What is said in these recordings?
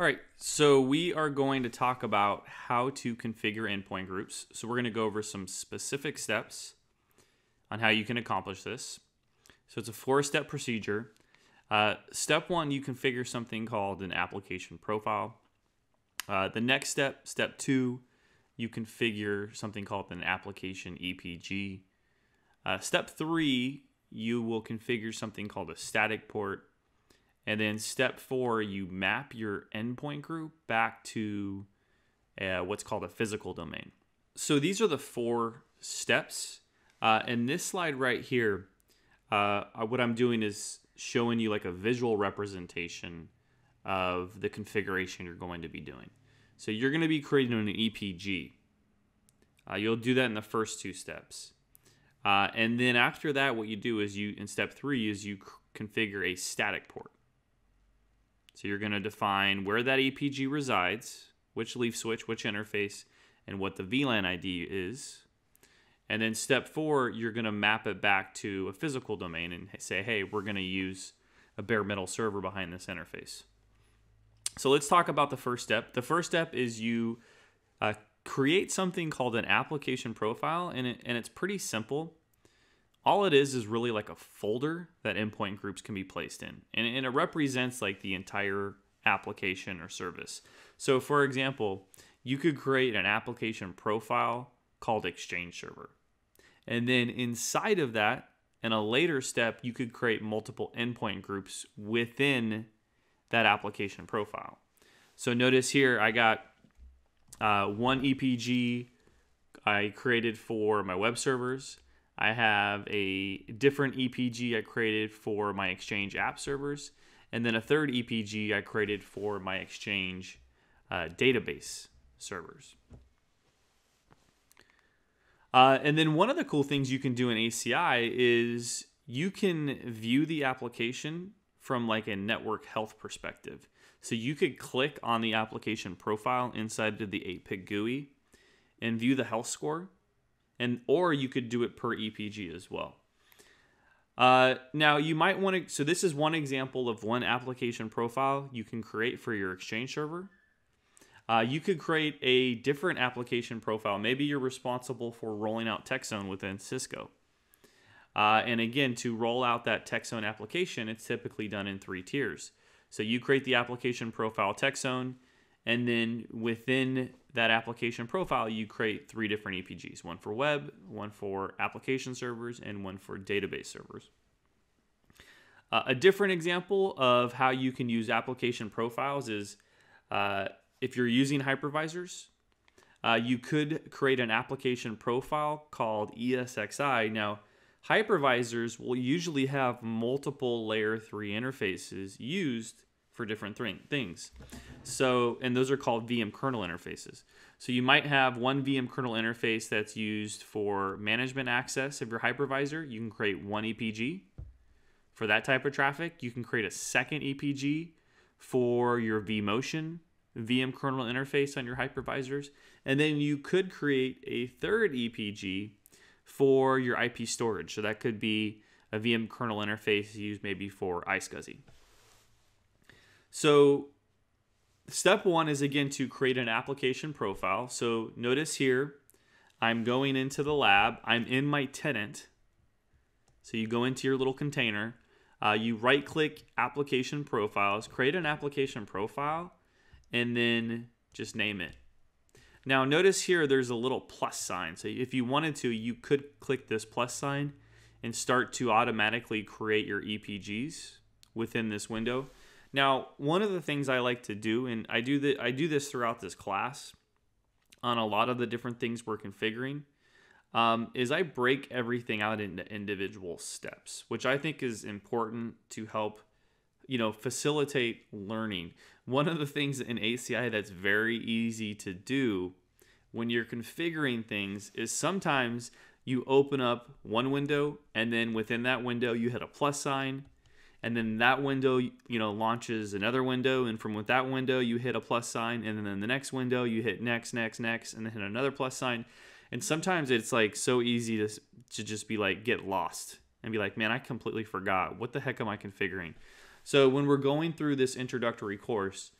All right, so we are going to talk about how to configure endpoint groups. So we're going to go over some specific steps on how you can accomplish this. So it's a four-step procedure. Uh, step one, you configure something called an application profile. Uh, the next step, step two, you configure something called an application EPG. Uh, step three, you will configure something called a static port. And then step four, you map your endpoint group back to uh, what's called a physical domain. So these are the four steps. Uh, and this slide right here, uh, what I'm doing is showing you like a visual representation of the configuration you're going to be doing. So you're going to be creating an EPG. Uh, you'll do that in the first two steps. Uh, and then after that, what you do is you, in step three, is you configure a static port. So you're going to define where that EPG resides, which leaf switch, which interface, and what the VLAN ID is. And then step four, you're going to map it back to a physical domain and say, hey, we're going to use a bare metal server behind this interface. So let's talk about the first step. The first step is you uh, create something called an application profile, and, it, and it's pretty simple all it is is really like a folder that endpoint groups can be placed in. And, and, it represents like the entire application or service. So, for example, you could create an application profile called Exchange Server. And then inside of that, in a later step, you could create multiple endpoint groups within that application profile. So, notice here I got uh, one EPG I created for my web servers. I have a different EPG I created for my Exchange app servers, and then a third EPG I created for my Exchange uh, database servers. Uh, and then one of the cool things you can do in ACI is you can view the application from like a network health perspective. So you could click on the application profile inside of the APIC GUI and view the health score and or you could do it per EPG as well. Uh, now you might want to. So this is one example of one application profile you can create for your Exchange server. Uh, you could create a different application profile. Maybe you're responsible for rolling out TechZone within Cisco. Uh, and again, to roll out that TechZone application, it's typically done in three tiers. So you create the application profile TechZone, and then within that application profile, you create three different EPGs one for web, one for application servers, and one for database servers. Uh, a different example of how you can use application profiles is uh, if you're using hypervisors, uh, you could create an application profile called ESXi. Now, hypervisors will usually have multiple layer 3 interfaces used for different th things. So, and those are called VM kernel interfaces. So you might have one VM kernel interface that's used for management access of your hypervisor. You can create one EPG for that type of traffic. You can create a second EPG for your vMotion VM kernel interface on your hypervisors. And then you could create a third EPG for your IP storage. So that could be a VM kernel interface used maybe for iSCSI. So step one is again to create an application profile. So notice here, I'm going into the lab. I'm in my tenant. So you go into your little container. Uh, you right click application profiles, create an application profile, and then just name it. Now notice here there's a little plus sign. So if you wanted to, you could click this plus sign and start to automatically create your EPGs within this window. Now, one of the things I like to do, and I do that, I do this throughout this class on a lot of the different things we're configuring, um, is I break everything out into individual steps, which I think is important to help, you know, facilitate learning. One of the things in ACI that's very easy to do when you're configuring things is sometimes you open up one window and then within that window you hit a plus sign and then that window you know launches another window and from with that window you hit a plus sign and then the next window you hit next next next and then hit another plus sign and sometimes it's like so easy to, to just be like get lost and be like man i completely forgot what the heck am i configuring so when we're going through this introductory course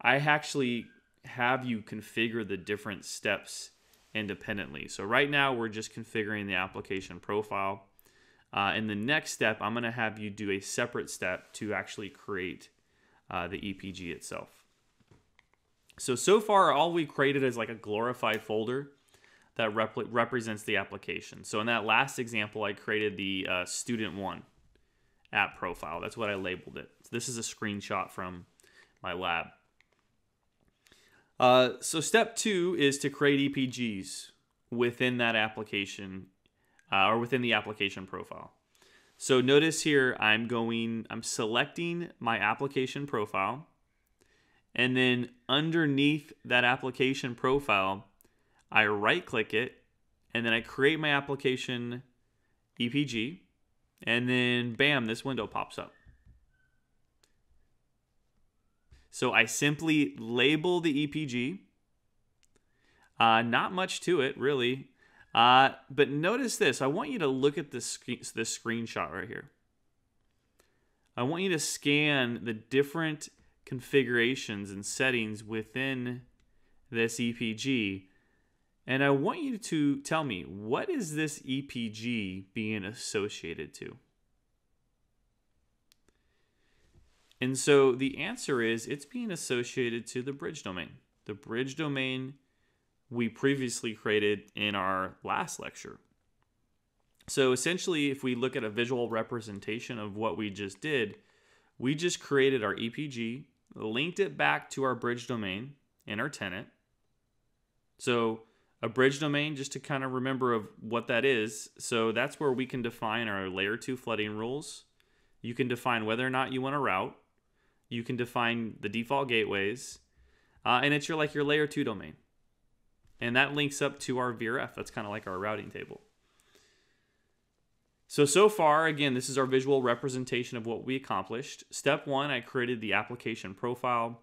I actually have you configure the different steps independently. So right now we're just configuring the application profile. Uh, in the next step, I'm going to have you do a separate step to actually create uh, the EPG itself. So, so far, all we created is like a glorified folder that rep represents the application. So in that last example, I created the uh, student one app profile. That's what I labeled it. So this is a screenshot from my lab. Uh, so step two is to create EPGs within that application uh, or within the application profile. So notice here, I'm going, I'm selecting my application profile. And then underneath that application profile, I right click it and then I create my application EPG. And then bam, this window pops up. So I simply label the EPG. Uh, not much to it, really. Uh, but notice this. I want you to look at this, this screenshot right here. I want you to scan the different configurations and settings within this EPG. And I want you to tell me, what is this EPG being associated to? And so the answer is it's being associated to the bridge domain. The bridge domain we previously created in our last lecture. So essentially, if we look at a visual representation of what we just did, we just created our EPG, linked it back to our bridge domain in our tenant. So a bridge domain, just to kind of remember of what that is. So that's where we can define our layer two flooding rules. You can define whether or not you want to route you can define the default gateways, uh, and it's your like your layer two domain, and that links up to our VRF. That's kind of like our routing table. So, so far, again, this is our visual representation of what we accomplished. Step one, I created the application profile.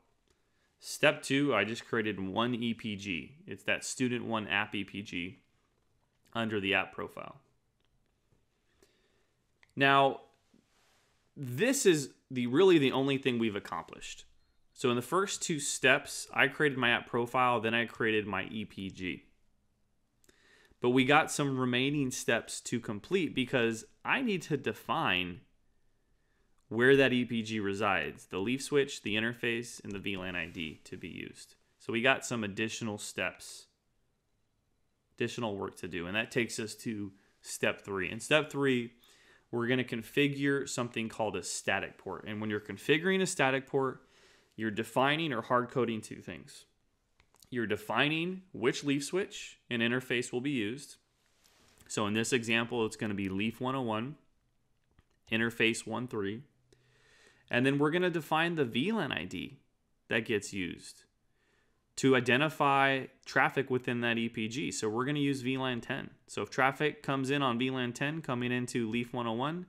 Step two, I just created one EPG. It's that student one app EPG under the app profile. Now, this is the really the only thing we've accomplished. So in the first two steps, I created my app profile, then I created my EPG. But we got some remaining steps to complete because I need to define where that EPG resides, the leaf switch, the interface, and the VLAN ID to be used. So we got some additional steps, additional work to do. And that takes us to step three. And step three we're going to configure something called a static port. And when you're configuring a static port, you're defining or hard coding two things. You're defining which leaf switch and interface will be used. So in this example, it's going to be leaf 101, interface 13. And then we're going to define the VLAN ID that gets used to identify traffic within that EPG. So we're going to use VLAN 10. So if traffic comes in on VLAN 10 coming into Leaf 101,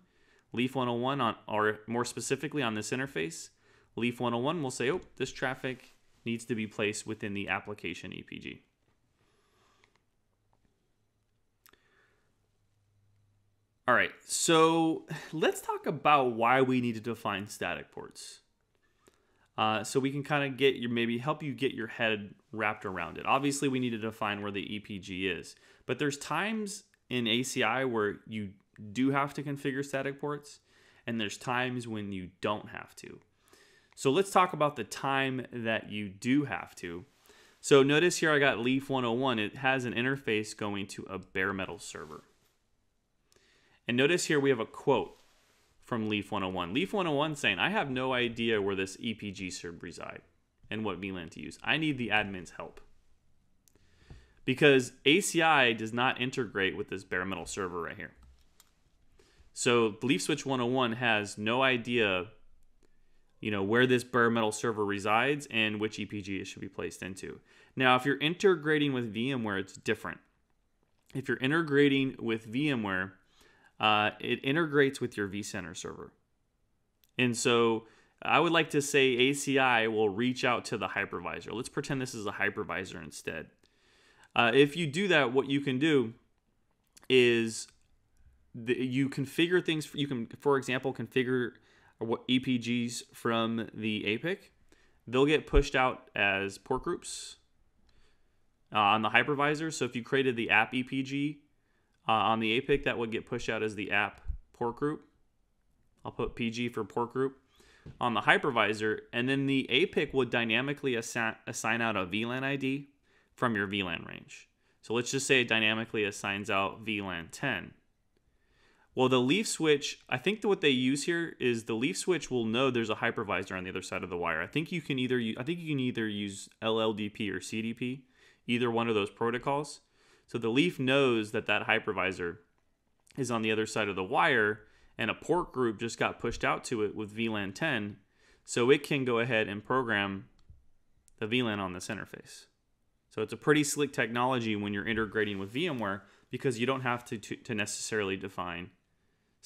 Leaf 101 on, or more specifically on this interface, Leaf 101 will say, oh, this traffic needs to be placed within the application EPG. All right, so let's talk about why we need to define static ports uh, so we can kind of get your maybe help you get your head wrapped around it. Obviously, we need to define where the EPG is, but there's times in ACI where you do have to configure static ports, and there's times when you don't have to. So let's talk about the time that you do have to. So notice here I got Leaf 101. It has an interface going to a bare metal server. And notice here we have a quote from Leaf 101. Leaf 101 saying, I have no idea where this EPG should reside and what VLAN to use. I need the admin's help. Because ACI does not integrate with this bare metal server right here. So Leaf Switch 101 has no idea, you know, where this bare metal server resides and which EPG it should be placed into. Now, if you're integrating with VMware, it's different. If you're integrating with VMware, uh, it integrates with your vCenter server. And so I would like to say ACI will reach out to the hypervisor. Let's pretend this is a hypervisor instead. Uh, if you do that, what you can do is the, you configure things. You can, for example, configure what EPGs from the APIC. they'll get pushed out as port groups uh, on the hypervisor. So if you created the app EPG uh, on the APIC, that would get pushed out as the app port group. I'll put PG for port group on the hypervisor, and then the APIC would dynamically assign, assign out a VLAN ID from your VLAN range. So let's just say it dynamically assigns out VLAN 10. Well, the leaf switch, I think what they use here is the leaf switch will know there's a hypervisor on the other side of the wire. I think you can either I think you can either use LLDP or CDP, either one of those protocols. So the leaf knows that that hypervisor is on the other side of the wire and a port group just got pushed out to it with VLAN 10, so it can go ahead and program the VLAN on this interface. So it's a pretty slick technology when you're integrating with VMware because you don't have to, to, to necessarily define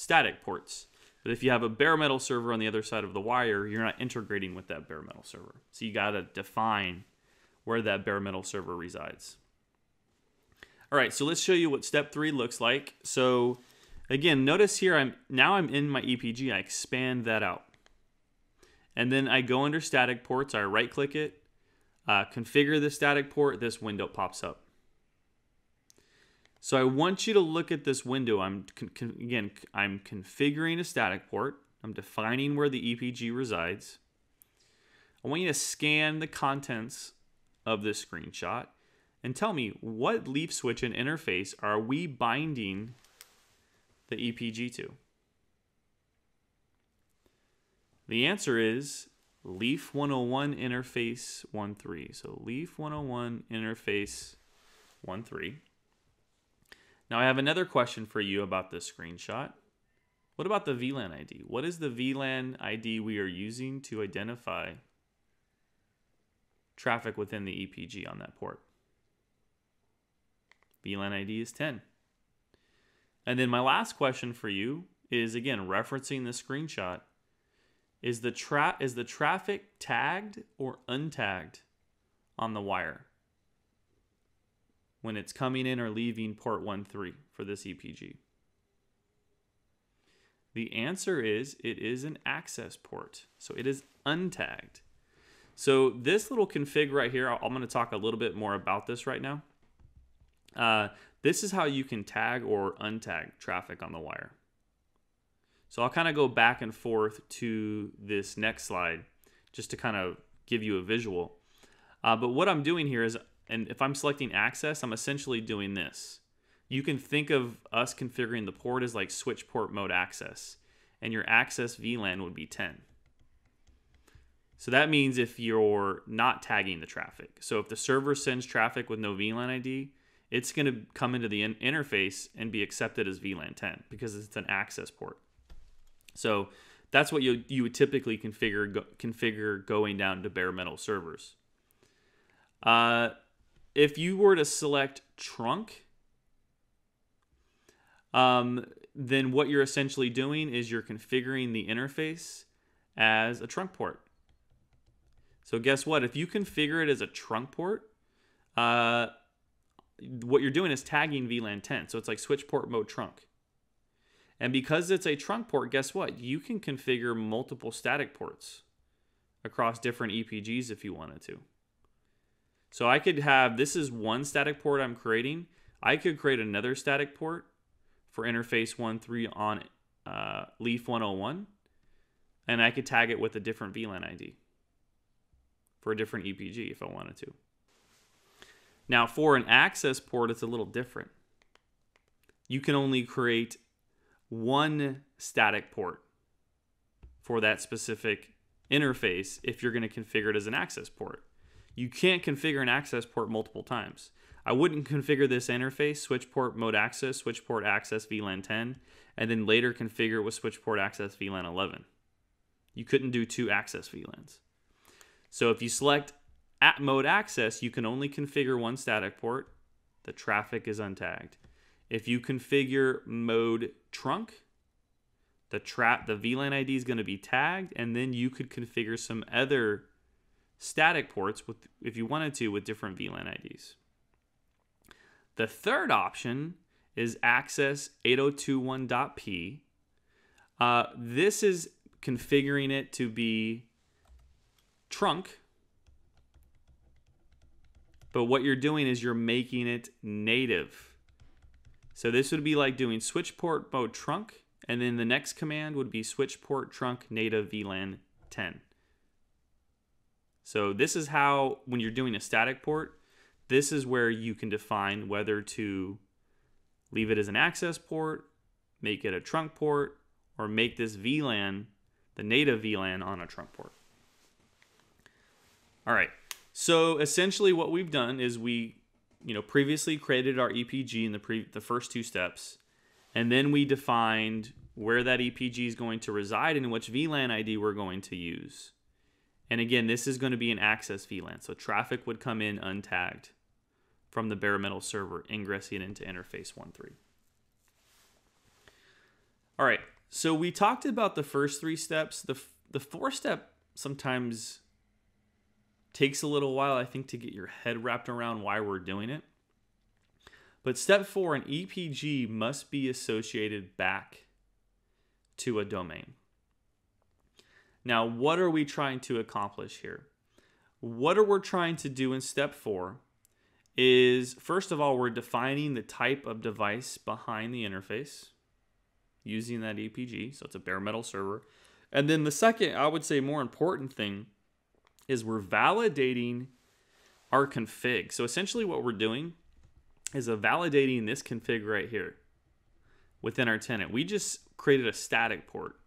static ports. But if you have a bare metal server on the other side of the wire, you're not integrating with that bare metal server. So you got to define where that bare metal server resides. All right, so let's show you what step three looks like. So again, notice here, I'm now I'm in my EPG, I expand that out. And then I go under static ports, I right click it, uh, configure the static port, this window pops up. So I want you to look at this window. I'm again, I'm configuring a static port. I'm defining where the EPG resides. I want you to scan the contents of this screenshot and tell me what leaf switch and interface are we binding the EPG to? The answer is Leaf 101 interface 13. So Leaf 101 interface 13. Now I have another question for you about this screenshot. What about the VLAN ID? What is the VLAN ID we are using to identify traffic within the EPG on that port? VLAN ID is 10. And then my last question for you is again referencing the screenshot. Is the tra- is the traffic tagged or untagged on the wire when it's coming in or leaving port 13 for this EPG? The answer is it is an access port. So it is untagged. So this little config right here, I'm going to talk a little bit more about this right now. Uh, this is how you can tag or untag traffic on the wire. So I'll kind of go back and forth to this next slide just to kind of give you a visual. Uh, but what I'm doing here is, and if I'm selecting access, I'm essentially doing this. You can think of us configuring the port as like switch port mode access, and your access VLAN would be 10. So that means if you're not tagging the traffic. So if the server sends traffic with no VLAN ID, it's going to come into the in- interface and be accepted as VLAN 10 because it's an access port. So that's what you you would typically configure go, configure going down to bare metal servers. Uh, if you were to select trunk, um, then what you're essentially doing is you're configuring the interface as a trunk port. So guess what? If you configure it as a trunk port, uh, what you're doing is tagging VLAN 10. So it's like switch port mode trunk. And because it's a trunk port, guess what? You can configure multiple static ports across different EPGs if you wanted to. So I could have this is one static port I'm creating. I could create another static port for interface 1.3 on uh, Leaf 101, and I could tag it with a different VLAN ID for a different EPG if I wanted to. Now, for an access port, it's a little different. You can only create one static port for that specific interface if you're going to configure it as an access port. You can't configure an access port multiple times. I wouldn't configure this interface, switch port mode access, switch port access VLAN 10, and then later configure it with switch port access VLAN 11. You couldn't do two access VLANs. So if you select at mode access, you can only configure one static port. The traffic is untagged. If you configure mode trunk, the trap the VLAN ID is going to be tagged, and then you could configure some other static ports with if you wanted to with different VLAN IDs. The third option is access 802.1p. Uh, this is configuring it to be trunk But what you're doing is you're making it native. So this would be like doing switch port mode trunk, and then the next command would be switch port trunk native VLAN 10. So this is how, when you're doing a static port, this is where you can define whether to leave it as an access port, make it a trunk port, or make this VLAN the native VLAN on a trunk port. All right. So essentially what we've done is we, you know, previously created our EPG in the pre- the first two steps, and then we defined where that EPG is going to reside and which VLAN ID we're going to use. And again, this is going to be an access VLAN, so traffic would come in untagged from the bare metal server, ingressing into interface 1.3. All right, so we talked about the first three steps. The, the fourth step sometimes takes a little while, I think, to get your head wrapped around why we're doing it. But step four, an EPG must be associated back to a domain. Now, what are we trying to accomplish here? What are we trying to do in step four is first of all, we're defining the type of device behind the interface using that EPG. So it's a bare metal server. And then the second, I would say more important thing is we're validating our config. So essentially what we're doing is a validating this config right here within our tenant. We just created a static port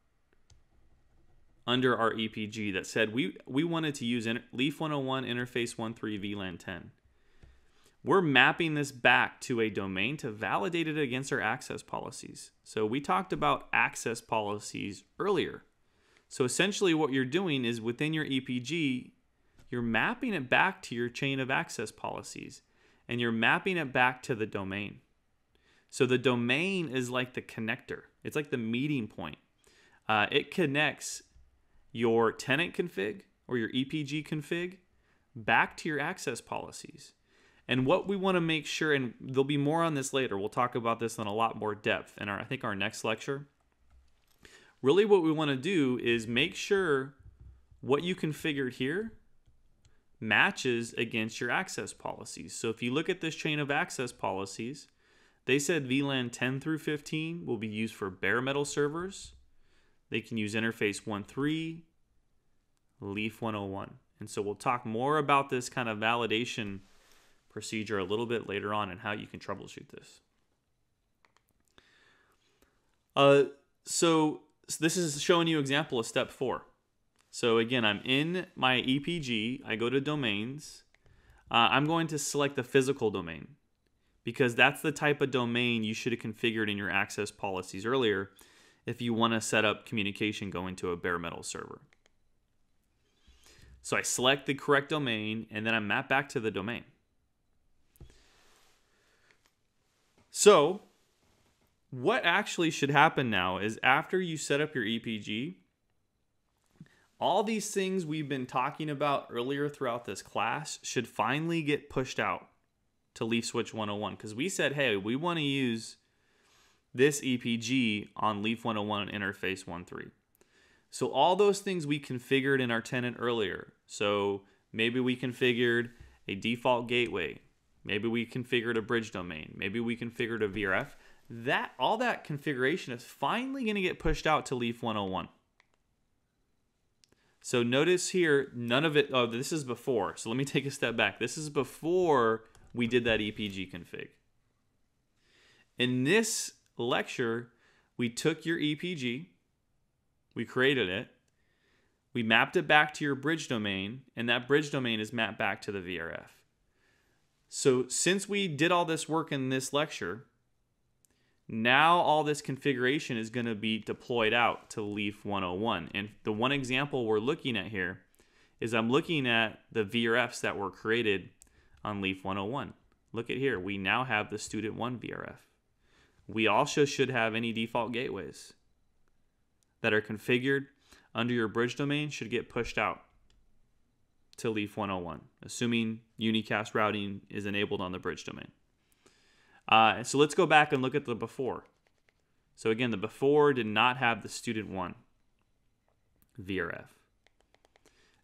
under our EPG that said we, we wanted to use Leaf 101 interface 13 VLAN 10. We're mapping this back to a domain to validate it against our access policies. So we talked about access policies earlier. So essentially what you're doing is within your EPG, you're mapping it back to your chain of access policies and you're mapping it back to the domain. So the domain is like the connector. It's like the meeting point. Uh, it connects your tenant config or your EPG config back to your access policies. And what we want to make sure, and there'll be more on this later, we'll talk about this in a lot more depth in our, I think, our next lecture. Really, what we want to do is make sure what you configured here matches against your access policies. So if you look at this chain of access policies, they said VLAN 10 through 15 will be used for bare metal servers. They can use interface 1.3, Leaf 101. And so we'll talk more about this kind of validation procedure a little bit later on and how you can troubleshoot this. Uh, so, so this is showing you example of step four. So again, I'm in my EPG. I go to domains. Uh, I'm going to select the physical domain because that's the type of domain you should have configured in your access policies earlier if you want to set up communication going to a bare metal server. So I select the correct domain and then I map back to the domain. So, what actually should happen now is after you set up your EPG, all these things we've been talking about earlier throughout this class should finally get pushed out to Leaf Switch 101 because we said, hey, we want to use this EPG on Leaf 101 and interface 1.3. So all those things we configured in our tenant earlier. So maybe we configured a default gateway, Maybe we configured a bridge domain. Maybe we configured a VRF. That all that configuration is finally going to get pushed out to Leaf 101. So notice here, none of it. Oh, this is before. So let me take a step back. This is before we did that EPG config. In this lecture, we took your EPG, we created it, we mapped it back to your bridge domain, and that bridge domain is mapped back to the VRF. So since we did all this work in this lecture, now all this configuration is going to be deployed out to Leaf 101. And the one example we're looking at here is I'm looking at the VRFs that were created on Leaf 101. Look at here, we now have the Student 1 VRF. We also should have any default gateways that are configured under your bridge domain should get pushed out to Leaf 101, assuming unicast routing is enabled on the bridge domain. Uh, so let's go back and look at the before. So again, the before did not have the student one VRF.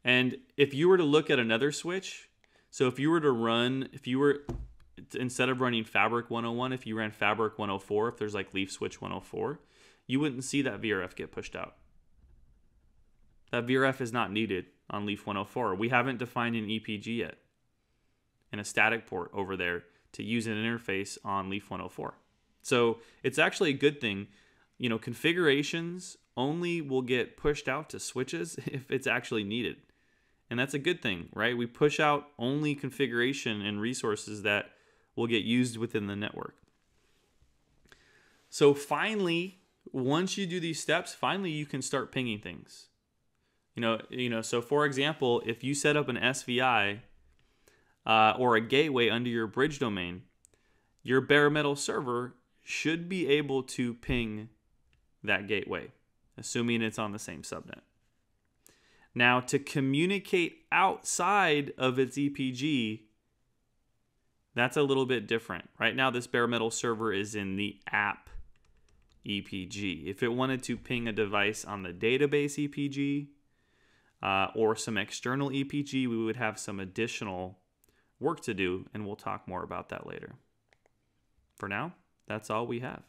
And if you were to look at another switch, So if you were to run, if you were instead of running Fabric 101, if you ran Fabric 104, if there's like Leaf Switch 104, you wouldn't see that VRF get pushed out. That VRF is not needed on Leaf 104. We haven't defined an EPG yet and a static port over there to use an interface on Leaf 104. So it's actually a good thing. You know, configurations only will get pushed out to switches if it's actually needed. And that's a good thing, right? We push out only configuration and resources that will get used within the network. So finally, once you do these steps, finally you can start pinging things. You know, you know. So for example, if you set up an SVI uh, or a gateway under your bridge domain, your bare metal server should be able to ping that gateway, assuming it's on the same subnet. Now, to communicate outside of its EPG, that's a little bit different. Right now, this bare metal server is in the app EPG. If it wanted to ping a device on the database EPG uh, or some external EPG, we would have some additional work to do, and we'll talk more about that later. For now, that's all we have.